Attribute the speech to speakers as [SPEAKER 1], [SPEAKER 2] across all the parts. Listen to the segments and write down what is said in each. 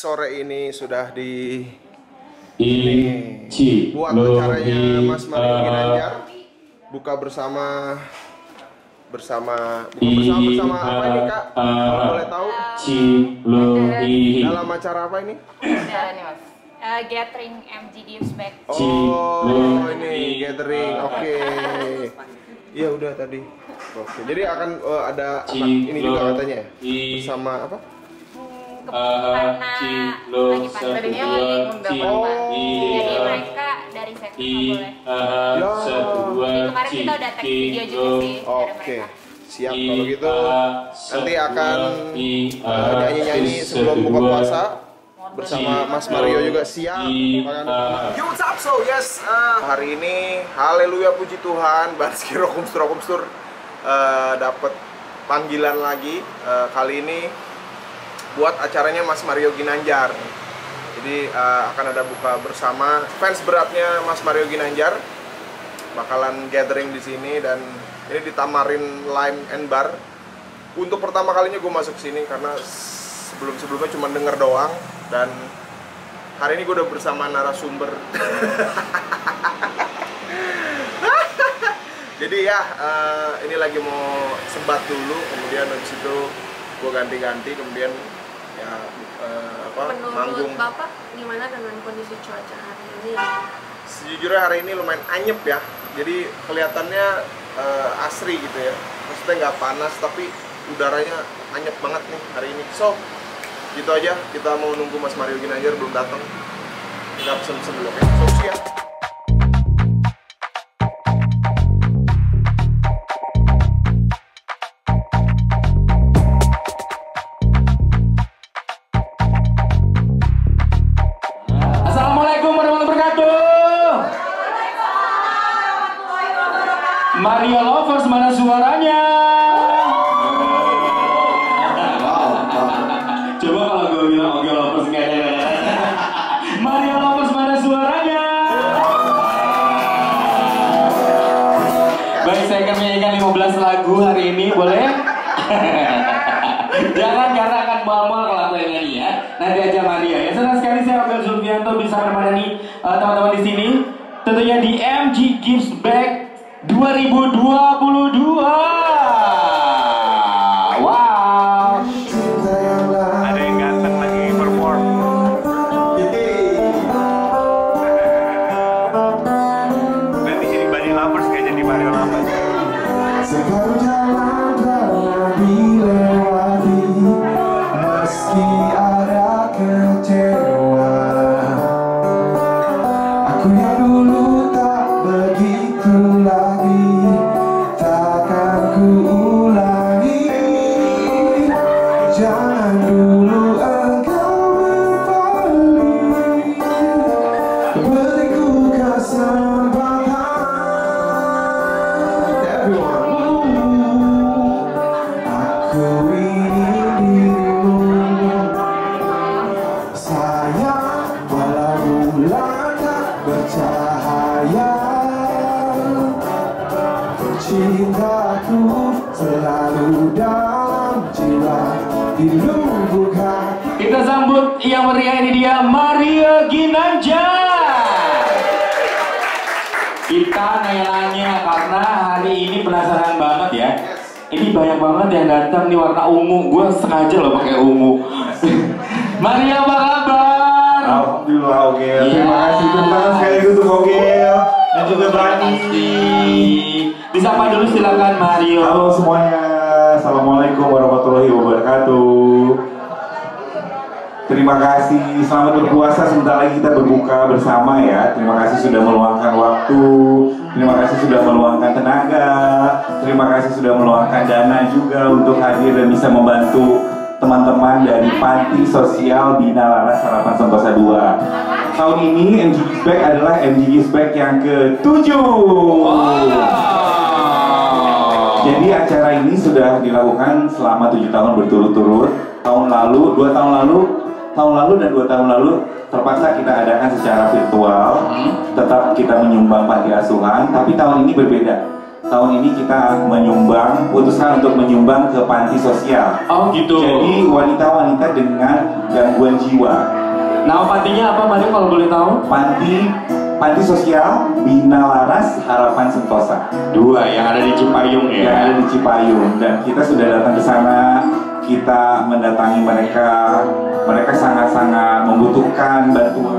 [SPEAKER 1] sore ini sudah di
[SPEAKER 2] Ici
[SPEAKER 1] buat acaranya Mas Mario Ginanjar buka bersama bersama buka bersama bersama apa ini kak? Kalau boleh tahu dalam acara apa ini?
[SPEAKER 3] Udah nih mas. Eh, gathering MG Gives Back.
[SPEAKER 1] Oh ini gathering, oke. Iya udah tadi. Oke, jadi akan eh, ada anak ini juga katanya ya? Bersama apa?
[SPEAKER 3] Hmm, ke- karena
[SPEAKER 2] iya.
[SPEAKER 1] Ya.
[SPEAKER 3] Kemarin
[SPEAKER 1] Oke, siap kalau gitu. Nanti akan eh, nyanyi-nyanyi sebelum buka puasa bersama Mas Mario juga siap. So, yes, eh, hari ini haleluya puji Tuhan, Barski Rokumstur Rokumstur eh, dapat panggilan lagi Eh, kali ini buat acaranya Mas Mario Ginanjar. Jadi eh, akan ada buka bersama fans beratnya Mas Mario Ginanjar bakalan gathering di sini dan ini di Tamarin Lime and Bar. Untuk pertama kalinya gue masuk sini karena sebelum sebelumnya cuma denger doang dan hari ini gue udah bersama narasumber. Jadi ya eh, ini lagi mau sebat dulu, kemudian habis itu gue ganti-ganti, kemudian ya eh, apa
[SPEAKER 4] Menurut
[SPEAKER 1] manggung.
[SPEAKER 4] Bapak gimana dengan kondisi cuaca hari ini?
[SPEAKER 1] Sejujurnya hari ini lumayan anyep ya, jadi kelihatannya eh, asri gitu ya. Maksudnya nggak panas tapi udaranya anyep banget nih hari ini. So gitu aja, kita mau nunggu Mas Mario Ginanjar belum datang. Kita pesen-pesen dulu, oke? So siap.
[SPEAKER 2] Mario Lovers mana suaranya? Coba kalau gue bilang Oke Lovers nggak ada. Mario Lovers mana suaranya? Baik, saya akan menyanyikan 15 lagu hari ini, boleh? Jangan karena akan mual-mual kalau aku yang nyanyi ya. Nanti aja Maria. Ya senang sekali saya Abel Zulfianto bisa menemani uh, teman-teman di sini. Tentunya di MG Gives Back 2022. Banyak banget yang datang nih warna ungu. Gue sengaja loh pakai ungu. Maria apa kabar?
[SPEAKER 5] Alhamdulillah oke.
[SPEAKER 2] Iya.
[SPEAKER 5] Terima kasih terima kasih sekali lagi untuk Ogel dan juga Bani.
[SPEAKER 2] Disapa dulu silakan Mario.
[SPEAKER 5] Halo semuanya. Assalamualaikum warahmatullahi wabarakatuh. Terima kasih, selamat berpuasa. Sebentar lagi kita berbuka bersama ya. Terima kasih sudah meluangkan waktu. Terima kasih sudah meluangkan tenaga. Terima kasih sudah meluangkan dana juga untuk hadir dan bisa membantu teman-teman dari Panti Sosial Bina Laras Harapan Sentosa 2. Tahun ini MG Gives Back adalah MG Gives Back yang ke-7. Jadi acara ini sudah dilakukan selama tujuh tahun berturut-turut. Tahun lalu, dua tahun lalu, tahun lalu dan dua tahun lalu terpaksa kita adakan secara virtual. Tetap kita menyumbang panti asuhan, tapi tahun ini berbeda. tahun ini kita menyumbang, putuskan untuk menyumbang ke panti sosial.
[SPEAKER 2] Oh gitu.
[SPEAKER 5] Jadi wanita-wanita dengan gangguan jiwa.
[SPEAKER 2] Nama pantinya apa Mario kalau boleh tahu?
[SPEAKER 5] Panti Panti Sosial Bina Laras Harapan Sentosa
[SPEAKER 2] Dua yang ada di Cipayung
[SPEAKER 5] yang
[SPEAKER 2] ya.
[SPEAKER 5] ada di Cipayung dan kita sudah datang ke sana kita mendatangi mereka mereka sangat-sangat membutuhkan bantuan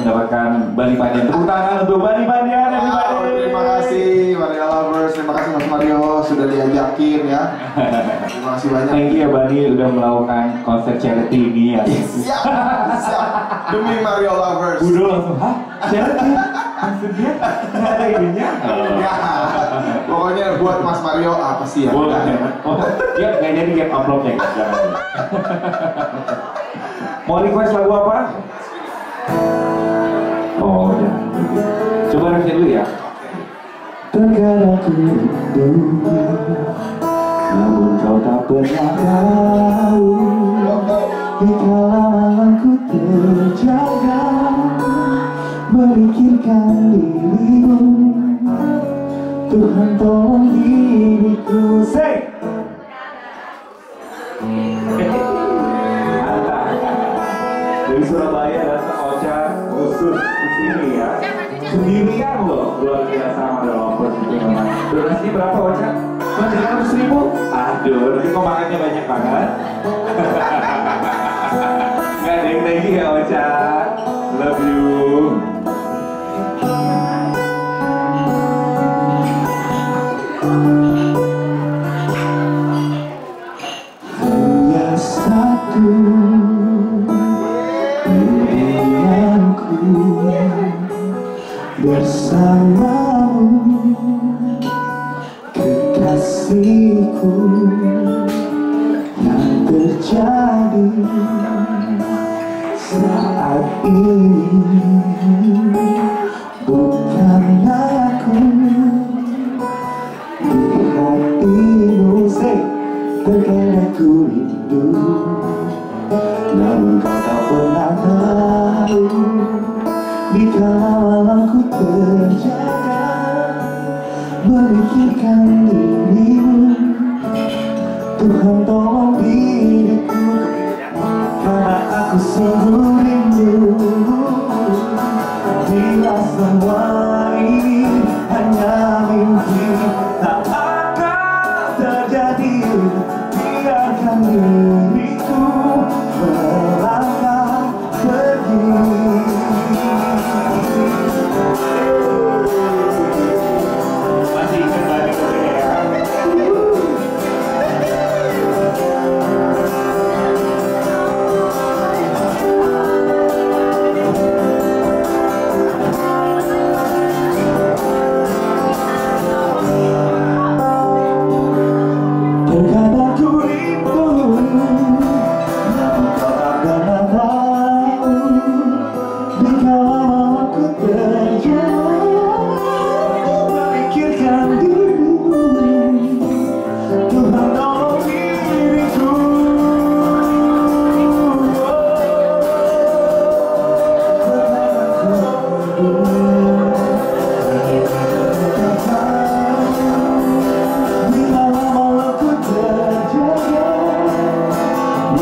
[SPEAKER 5] mendapatkan Bali Pandian tepuk tangan untuk Bali Pandian
[SPEAKER 1] Wow,
[SPEAKER 5] everybody.
[SPEAKER 1] terima kasih Mario Lovers, terima kasih Mas Mario sudah diajakin ya. Terima kasih banyak.
[SPEAKER 5] Thank you ya Bani udah melakukan konser charity ini ya.
[SPEAKER 1] Siap, siap. Demi Mario Lovers.
[SPEAKER 5] Udah langsung, hah? Charity? Maksudnya? Nggak ada ininya?
[SPEAKER 1] Ya, pokoknya buat Mas Mario apa sih ya?
[SPEAKER 5] Boleh. Oh, ya nggak jadi get amplopnya. Jangan. Mau request lagu apa? Oh, ya. Coba request dulu ya. Terkadang ku Namun kau tak pernah tahu Dikala malamku terjaga Memikirkan dirimu Tuhan tolong diriku khusus sini ya Sendirian loh, luar biasa ada lovers itu memang Donasinya berapa Ocha? Tiga ratus ribu? Aduh, nanti kok makannya banyak banget Gak ada yang you ya Ocha Love you Hanya satu bersamamu. Kekasihku yang terjadi saat ini. Bukan aku di hatimu say. Terkadang ku rindu. Namun kau tak pernah tahu di kala malamku terjaga memikirkan dirimu. Tuhan tolong diriku. Karena aku sungguh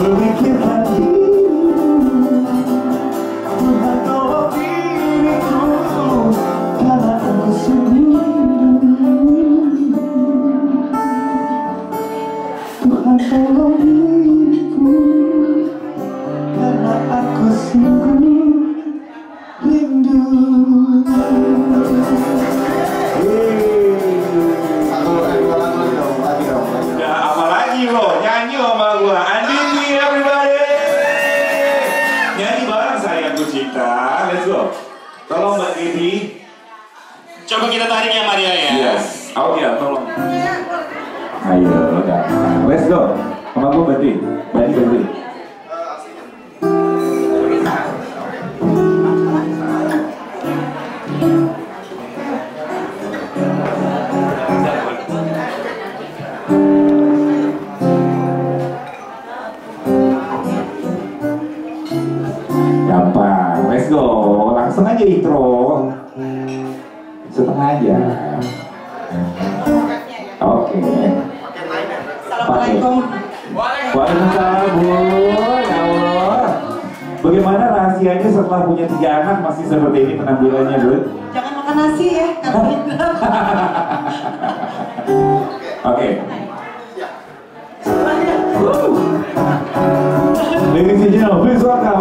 [SPEAKER 5] we you can Oh iya,
[SPEAKER 6] tolong.
[SPEAKER 7] Iya, Ayo, udah. Nah, let's go. Kamu gue Berhenti, berhenti. nasi seperti ini penampilannya Bu?
[SPEAKER 5] Jangan makan nasi ya, karena
[SPEAKER 7] Oke. Ladies and gentlemen, please welcome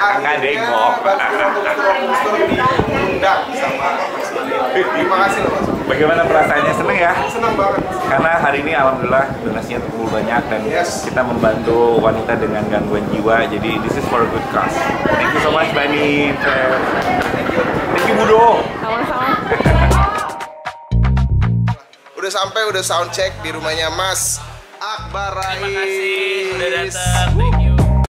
[SPEAKER 7] akhirnya dengok
[SPEAKER 1] diundang sama terima kasih loh
[SPEAKER 7] Bagaimana perasaannya? Seneng ya?
[SPEAKER 1] Seneng banget.
[SPEAKER 7] Karena hari ini alhamdulillah donasinya terlalu banyak dan
[SPEAKER 1] yes.
[SPEAKER 7] kita membantu wanita dengan gangguan jiwa. Jadi this is for a good cause. Thank you so much Bani. Thank you Budo.
[SPEAKER 4] Sama-sama.
[SPEAKER 1] udah sampai udah sound check di rumahnya Mas Akbar Rais.
[SPEAKER 8] Terima kasih udah datang.